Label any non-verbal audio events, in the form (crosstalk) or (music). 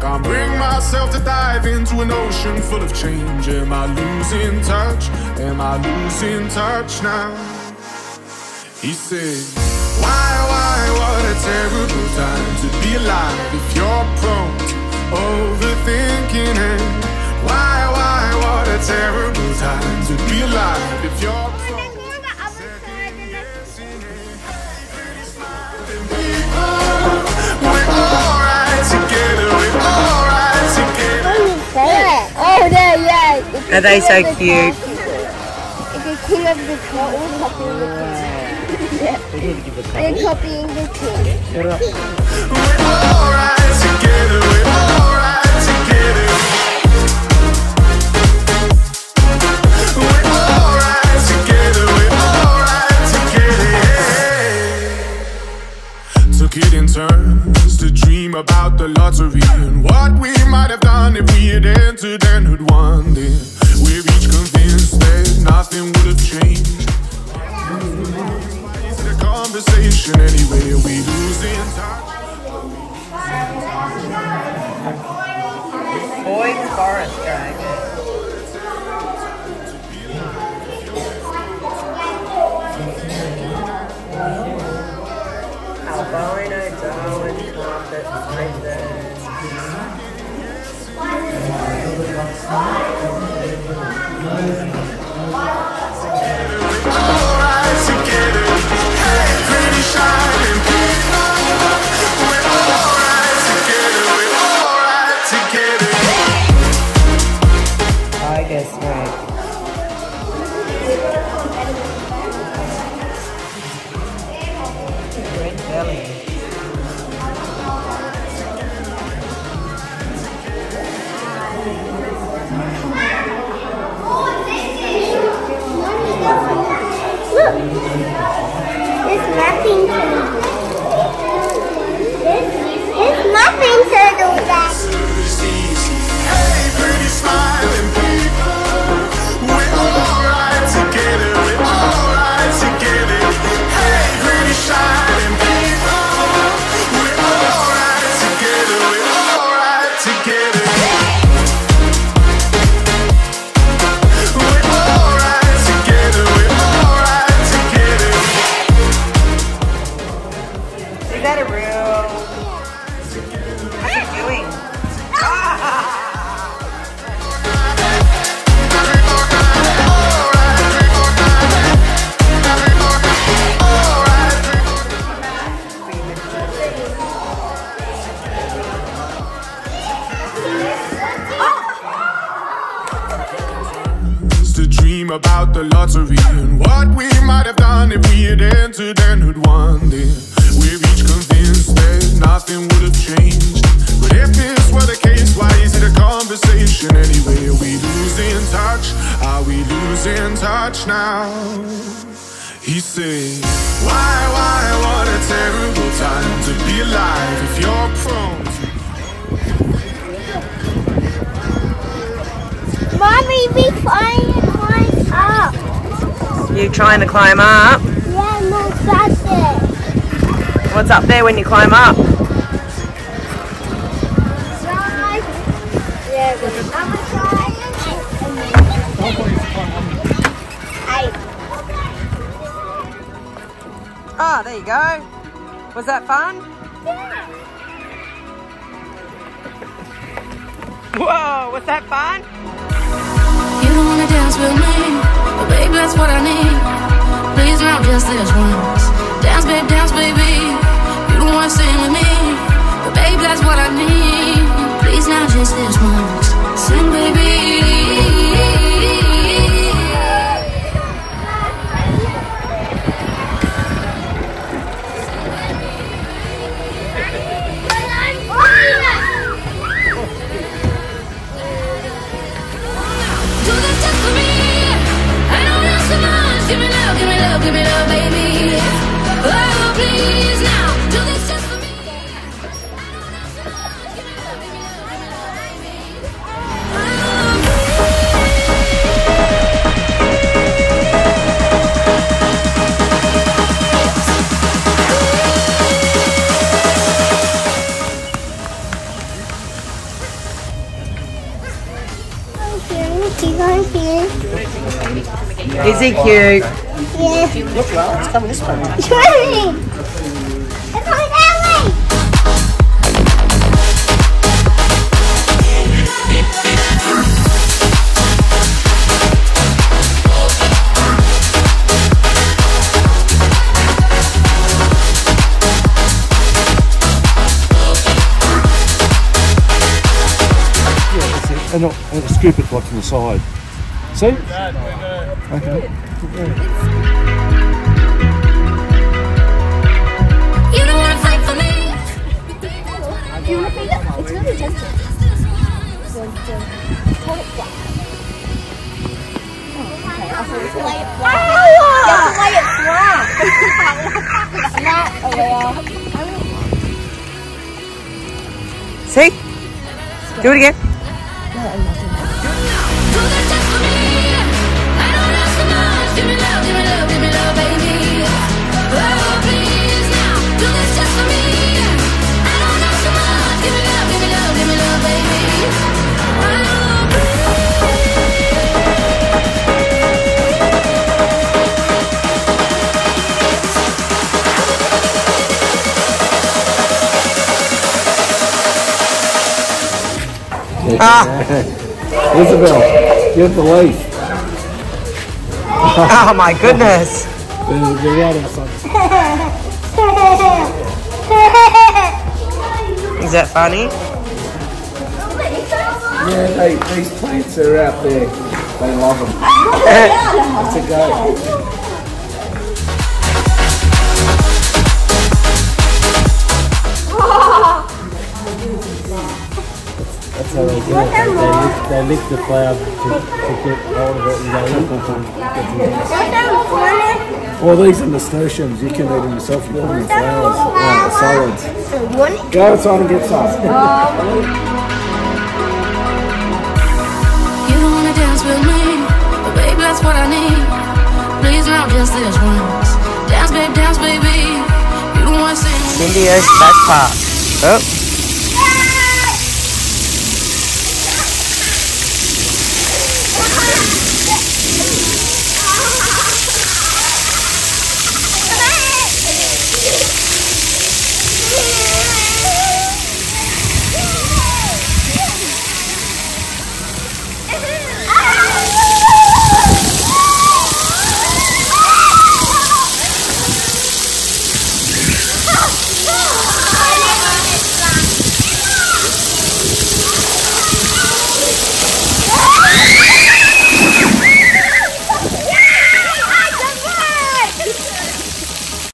Can't bring myself to dive into an ocean full of change. Am I losing touch? Am I losing touch now? He said, Why, why, what a terrible time to be alive if you're Are they so cute? It's the king of the king. We're copying the king. Yeah. We're copying the king. We're alright together, we're alright together. We're alright together, we're alright together. yeah. Took it in turns to dream about the lottery and what we might have done if we had entered and had won. Then we're each convinced that nothing would have changed. Conversation anyway, we losing Forest Dragon. Tiger Snake. Lottery and what we might have done if we had entered and had won. Then we're each convinced that nothing would have changed. But if this were the case, why is it a conversation anyway? Are we losing touch? Are we losing touch now? He said, Why, why, what a terrible time to be alive if you're prone Mommy, we up. You trying to climb up? Yeah, no, that's it. What's up there when you climb up? Try. Yeah, I'm gonna try. I, Oh, there you go. Was that fun? Yeah. Whoa, was that fun? You don't wanna dance with me, but baby, that's what I need. Please, not just this once. Dance, babe, dance, baby. You don't wanna sing with me, but baby, that's what I need. Please, not just this once. Sing, baby. Is he cute? Yeah. Look, well, it's coming this way. (laughs) Yeah, that's it. And, not, and scoop it like from the side. See? Okay. You don't wanna fight for me. You want to feed it? It's really tasty. One. Hold it flat. Okay, I'll hold it flat. You have to lay it flat. Flat, Alea. See? Do it again. Do this Ah, Isabel, get the lace. oh my goodness. Get out of something. Is that funny? Yeah, they, these plants are out there. They love them. It's a go. (laughs) That's how they do it. They, they, lick, they lick the flower to, to get hold of it and they Well, these are nasturtiums. You can eat them yourself. You put them in flowers, like salads. Go outside and get some. You don't wanna dance with me, but baby, that's what I need. Please now, just this once. Dance, babe, dance, baby. You don't wanna sing with me. India's back park. Oh,